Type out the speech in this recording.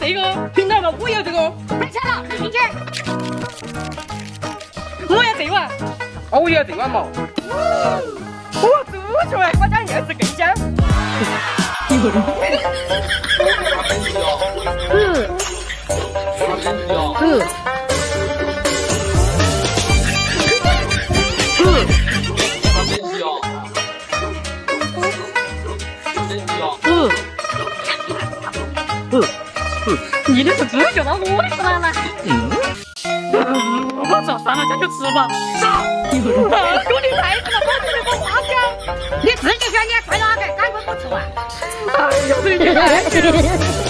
这个，听到了，我要这个。买错了，李姐。我要这碗。哦，我要这碗嘛。我猪出来，我家硬是更香。嗯。嗯。你的是猪脚吗？我的是哪呢？嗯，我操，算了，下去吃吧。好，兄弟太死了，我准备把花椒。你自己选，你还快哪个？赶快不吃完。哎呀，兄弟。